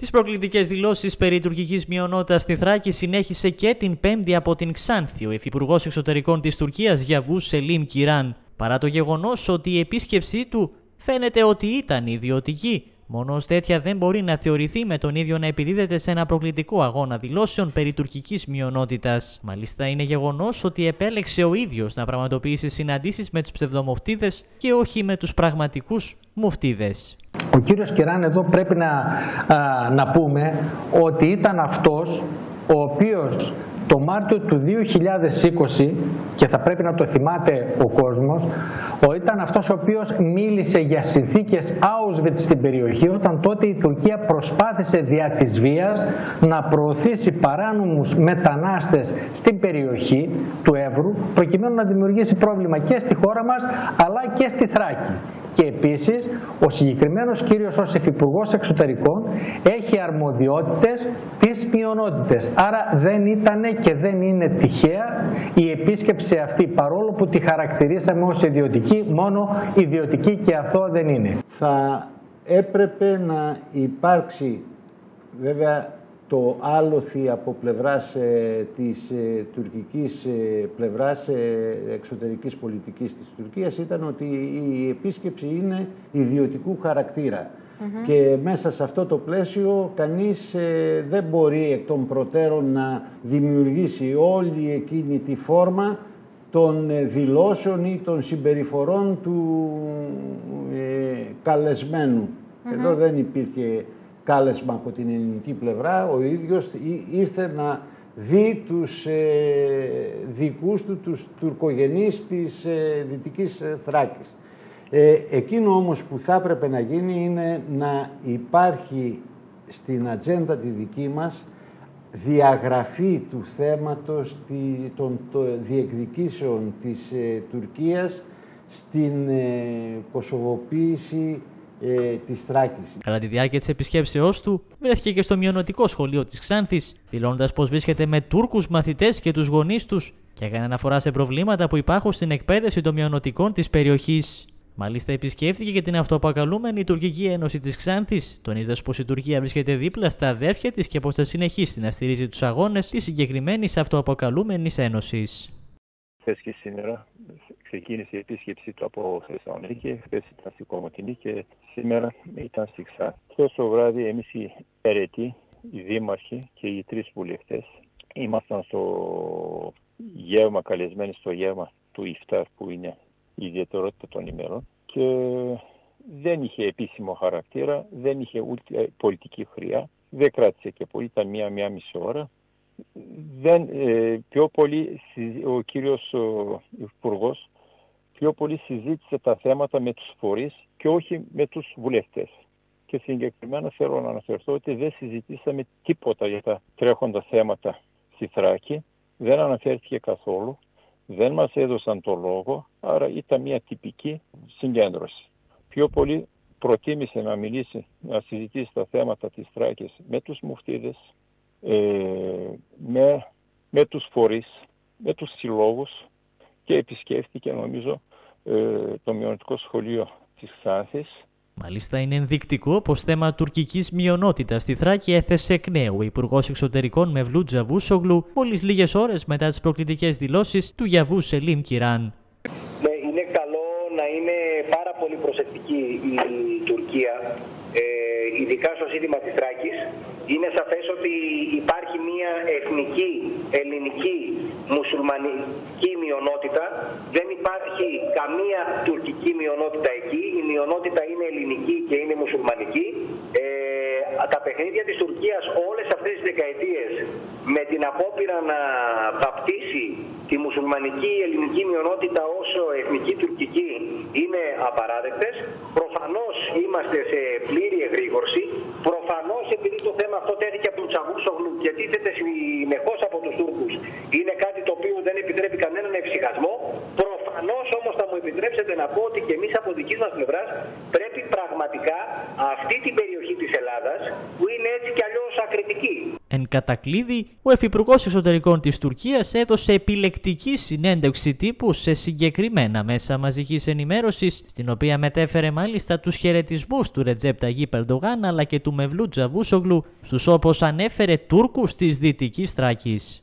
Τις προκλητικές δηλώσεις περί τουρκικής μειονότητας στη Θράκη συνέχισε και την Πέμπτη από την Ξάνθη ο Υφυπουργός Εξωτερικών της Τουρκίας Γιαβούς Σελίμ Κιράν, παρά το γεγονός ότι η επίσκεψή του φαίνεται ότι ήταν ιδιωτική. Μόνος ω τέτοια δεν μπορεί να θεωρηθεί με τον ίδιο να επιδίδεται σε ένα προκλητικό αγώνα δηλώσεων περί τουρκικής μειονότητας. Μάλιστα, είναι γεγονός ότι επέλεξε ο ίδιος να πραγματοποιήσει συναντήσεις με τους ψευδομοφτίδες και όχι με τους πραγματικούς μοφτίδες. Ο κύριος Κεράν εδώ πρέπει να, να πούμε ότι ήταν αυτός ο οποίος το Μάρτιο του 2020 και θα πρέπει να το θυμάται ο κόσμος ο, ήταν αυτός ο οποίος μίλησε για συνθήκες Auschwitz στην περιοχή όταν τότε η Τουρκία προσπάθησε δια της βίας να προωθήσει παράνομους μετανάστες στην περιοχή του Εύρου προκειμένου να δημιουργήσει πρόβλημα και στη χώρα μας αλλά και στη Θράκη. Και επίσης ο συγκεκριμένος κύριος ως Υφυπουργός Εξωτερικών έχει αρμοδιότητες τις μειονότητες. Άρα δεν ήταν και δεν είναι τυχαία η επίσκεψη αυτή παρόλο που τη χαρακτηρίσαμε ως ιδιωτική, μόνο ιδιωτική και αθώα δεν είναι. Θα έπρεπε να υπάρξει βέβαια το άλοθη από πλευράς ε, της ε, τουρκικής ε, πλευράς ε, εξωτερικής πολιτικής της Τουρκίας ήταν ότι η επίσκεψη είναι ιδιωτικού χαρακτήρα. Και μέσα σε αυτό το πλαίσιο κανείς δεν μπορεί εκ των προτέρων να δημιουργήσει όλη εκείνη τη φόρμα των δηλώσεων ή των συμπεριφορών του καλεσμένου. Εδώ δεν υπήρχε κάλεσμα από την ελληνική πλευρά, ο ίδιος ήρθε να δει τους ε, δικούς του, τους τουρκογενείς της ε, Δυτικής ε, Θράκης. Ε, εκείνο όμως που θα έπρεπε να γίνει είναι να υπάρχει στην ατζέντα τη δική μας διαγραφή του θέματος των διεκδικήσεων της Τουρκίας στην κοσοβοποίηση ε, της Θράκης. Κατά τη διάρκεια της επισκέψεώς του, βρέθηκε και στο μειονοτικό σχολείο της Ξάνθης, δηλώνοντα πως βρίσκεται με Τούρκους μαθητές και τους γονείς τους και έκανε αναφορά σε προβλήματα που υπάρχουν στην εκπαίδευση των μειονοτικών της περιοχής. Μάλιστα, επισκέφθηκε και την αυτοαποκαλούμενη Τουρκική Ένωση της Ξάνθης, τονίζοντας πως η Τουρκία βρίσκεται δίπλα στα αδέρφια της και πως θα συνεχίσει να στηρίζει τους αγώνες της συγκεκριμένης αυτοαποκαλούμενης Ένωσης. Χθε και σήμερα ξεκίνησε η επίσκεψή του από Θεσσαλονίκη, χθες ήταν στη Κομωτινή και σήμερα ήταν στη Ξά. Χθες το βράδυ εμείς οι αιρετοί, οι δήμαρχοι και οι τρεις βουλευτές ήμασταν στο γεύμα, καλεσμένοι στο γεύμα του Ιφτάρ που είναι η ιδιαιτερότητα των ημερών και δεν είχε επίσημο χαρακτήρα, δεν είχε ούτε πολιτική χρειά, δεν κράτησε και πολύ, ήταν μία-μία μισή ώρα δεν, ε, πιο πολύ ο κύριος ο υπουργός πιο πολύ συζήτησε τα θέματα με τους φορείς και όχι με τους βουλευτές. Και συγκεκριμένα θέλω να αναφερθώ ότι δεν συζητήσαμε τίποτα για τα τρέχοντα θέματα στη Θράκη. Δεν αναφέρθηκε καθόλου. Δεν μας έδωσαν το λόγο, άρα ήταν μια τυπική συγκέντρωση. Πιο πολύ προτίμησε να μιλήσει, να συζητήσει τα θέματα της Θράκης με τους μουφτίδες, ε, με, με τους φορείς, με τους συλλόγους και επισκέφθηκε νομίζω ε, το μειονοτικό σχολείο της Ξάνθης. Μάλιστα είναι ενδεικτικό πως θέμα τουρκικής μειονότητας στη Θράκη έθεσε εκ νέου ο Υπουργός Εξωτερικών Μευλού Τζαβούσογλου μόλις λίγες ώρες μετά τις προκλητικές δηλώσεις του Γιαβού Σελίμ Κιράν. Ναι, είναι καλό να είναι πάρα πολύ προσεκτική η Τουρκία, ε, ειδικά στο ζήτημα της Θράκης, είναι σαφές ότι υπάρχει μια εθνική, ελληνική, μουσουλμανική μειονότητα. Δεν υπάρχει καμία τουρκική μειονότητα εκεί. Η μειονότητα είναι ελληνική και είναι μουσουλμανική. Ε, τα παιχνίδια της Τουρκίας όλες αυτές τις δεκαετίες με την απόπειρα να βαπτίσει τη μουσουλμανική ελληνική μειονότητα όσο εθνική τουρκική είναι απαράδεκτες. Προφανώς είμαστε σε πλήρη εγρήγορση. Προφανώς επειδή το θέμα αυτό τέθηκε από τον Τσαβούσογλου και τίθεται συνεχώς από τους Τούρκους είναι κάτι το οποίο δεν επιτρέπει κανέναν ευσυχασμό. Προφανώς όμως θα μου επιτρέψετε να πω ότι και εμείς από δικής μας πλευράς πρέπει πραγματικά αυτή την περιοχή της Ελλάδας που είναι έτσι κι αλλιώς ακριτική. Εν Εν κατακλείδη, ο Υφυπουργός Εξωτερικών της Τουρκίας έδωσε επιλεκτική συνέντευξη τύπου σε συγκεκριμένα μέσα μαζικής ενημέρωσης, στην οποία μετέφερε μάλιστα τους χαιρετισμούς του Ρετζέπτα Γη Περντογάν αλλά και του Μευλού Τζαβούσογλου, στους όπως ανέφερε Τούρκους της Δυτικής Θράκης.